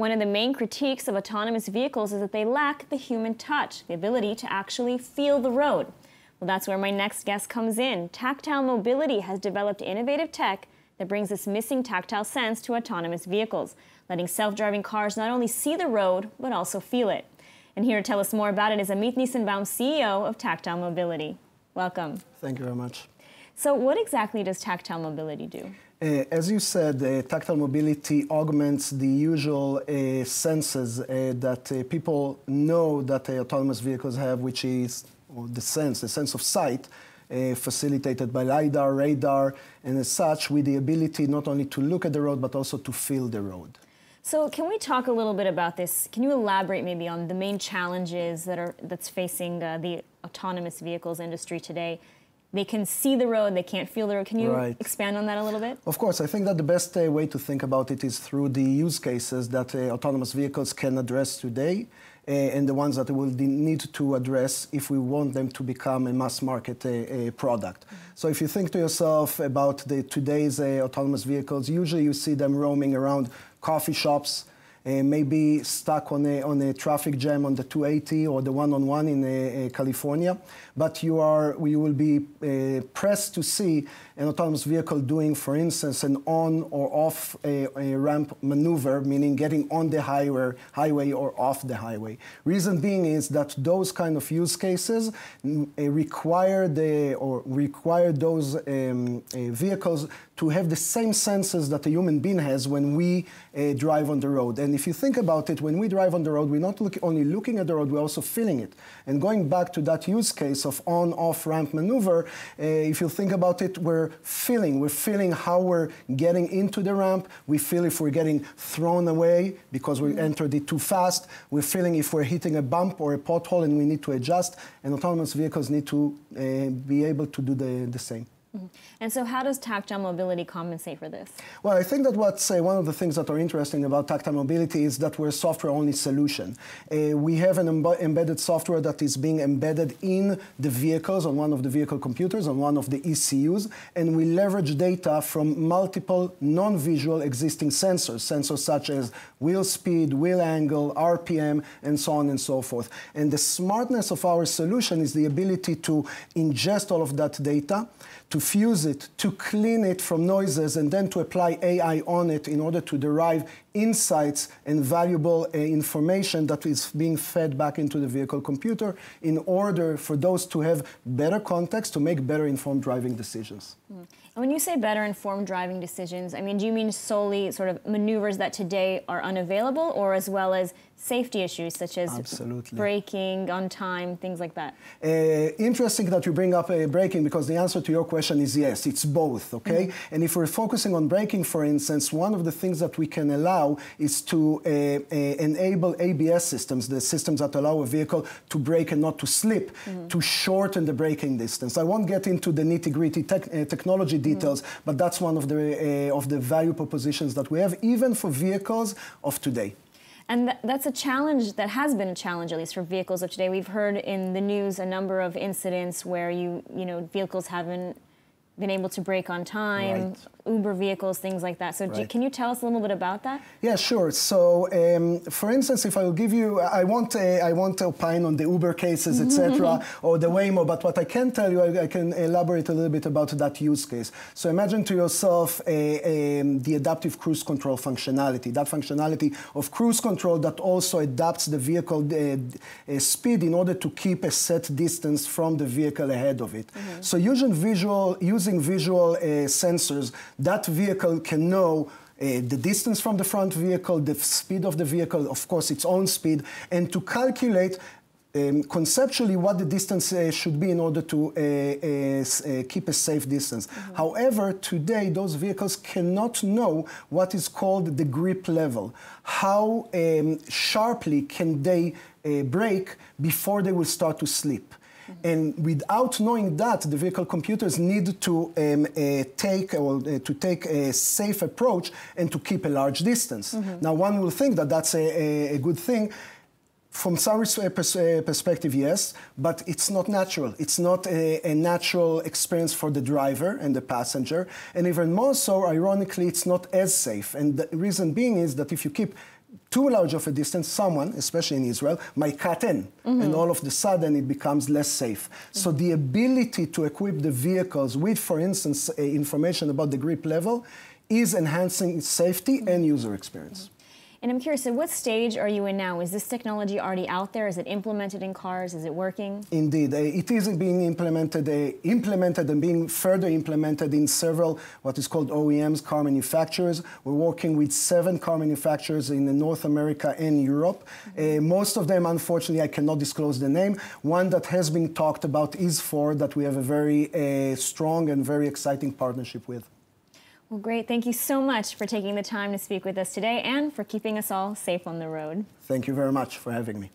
One of the main critiques of autonomous vehicles is that they lack the human touch, the ability to actually feel the road. Well, that's where my next guest comes in. Tactile Mobility has developed innovative tech that brings this missing tactile sense to autonomous vehicles, letting self driving cars not only see the road, but also feel it. And here to tell us more about it is Amit Nisenbaum, CEO of Tactile Mobility. Welcome. Thank you very much. So, what exactly does Tactile Mobility do? Uh, as you said, uh, tactile mobility augments the usual uh, senses uh, that uh, people know that autonomous vehicles have, which is the sense, the sense of sight, uh, facilitated by LiDAR, radar, and as such, with the ability not only to look at the road, but also to feel the road. So, can we talk a little bit about this? Can you elaborate maybe on the main challenges that are that's facing the autonomous vehicles industry today? They can see the road, they can't feel the road. Can you right. expand on that a little bit? Of course. I think that the best uh, way to think about it is through the use cases that uh, autonomous vehicles can address today uh, and the ones that we will need to address if we want them to become a mass market uh, product. Mm-hmm. So if you think to yourself about the today's uh, autonomous vehicles, usually you see them roaming around coffee shops, uh, maybe stuck on a, on a traffic jam on the 280 or the one-on-one in uh, uh, California, but you are you will be uh, pressed to see an autonomous vehicle doing, for instance, an on or off a, a, ramp maneuver, meaning getting on the highway, highway or off the highway. Reason being is that those kind of use cases mm, require the or require those um, vehicles to have the same senses that a human being has when we uh, drive on the road. And if you think about it, when we drive on the road, we're not look, only looking at the road, we're also feeling it. And going back to that use case of on-off ramp maneuver, uh, if you think about it, we're feeling. We're feeling how we're getting into the ramp. We feel if we're getting thrown away because we mm-hmm. entered it too fast. We're feeling if we're hitting a bump or a pothole and we need to adjust. And autonomous vehicles need to uh, be able to do the, the same. Mm-hmm. And so, how does tactile mobility compensate for this? Well, I think that what's uh, one of the things that are interesting about tactile mobility is that we're a software-only solution. Uh, we have an embedded software that is being embedded in the vehicles on one of the vehicle computers, on one of the ECUs, and we leverage data from multiple non-visual existing sensors, sensors such as wheel speed, wheel angle, RPM, and so on and so forth. And the smartness of our solution is the ability to ingest all of that data to fuse it, to clean it from noises, and then to apply AI on it in order to derive insights and valuable uh, information that is being fed back into the vehicle computer in order for those to have better context to make better informed driving decisions. Mm. And when you say better informed driving decisions, I mean, do you mean solely sort of maneuvers that today are unavailable, or as well as safety issues such as Absolutely. braking on time, things like that? Uh, interesting that you bring up uh, braking because the answer to your question is yes, it's both, okay? Mm-hmm. And if we're focusing on braking, for instance, one of the things that we can allow is to uh, uh enable ABS systems, the systems that allow a vehicle to brake and not to slip, mm-hmm. to shorten the braking distance. I won't get into the nitty gritty tech, uh, technology details, mm-hmm. but that's one of the, uh, of the value propositions that we have, even for vehicles of today. And th- that's a challenge that has been a challenge, at least for vehicles of today. We've heard in the news a number of incidents where you, you know, vehicles haven't been able to brake on time, right. Uber vehicles, things like that. So, right. can you tell us a little bit about that? Yeah, sure. So, um, for instance, if I will give you, I want a, I want to opine on the Uber cases, etc., or the Waymo. But what I can tell you, I, I, can elaborate a little bit about that use case. So, imagine to yourself a, a, the adaptive cruise control functionality. That functionality of cruise control that also adapts the vehicle uh, uh, speed in order to keep a set distance from the vehicle ahead of it. Mm-hmm. So, using visual, using visual uh, sensors that vehicle can know uh, the distance from the front vehicle, the speed of the vehicle, of course, its own speed, and to calculate um, conceptually what the distance uh, should be in order to uh, uh, uh keep a safe distance. Mm-hmm. However, today those vehicles cannot know what is called the grip level. How um, sharply can they brake before they will start to slip? And without knowing that, the vehicle computers need to um, uh, take or uh, to take a safe approach and to keep a large distance. Mm-hmm. Now, one will think that that's a, a, good thing. From some uh, perspective, yes, but it's not natural. It's not a, a, natural experience for the driver and the passenger. And even more so, ironically, it's not as safe. And the reason being is that if you keep too large of a distance, someone, especially in Israel, might cut in, mm-hmm. and all of the sudden it becomes less safe. Mm-hmm. So the ability to equip the vehicles with, for instance, uh, information about the grip level is enhancing safety and user experience. And I'm curious, at what stage are you in now? Is this technology already out there? Is it implemented in cars? Is it working? Indeed, uh, it is being implemented, uh, implemented and being further implemented in several what is called OEMs, car manufacturers. We're working with seven car manufacturers in North America and Europe. Uh, most of them, unfortunately, I cannot disclose the name. One that has been talked about is Ford, that we have a very uh, strong and very exciting partnership with. Well, great. Thank you so much for taking the time to speak with us today and for keeping us all safe on the road. Thank you very much for having me.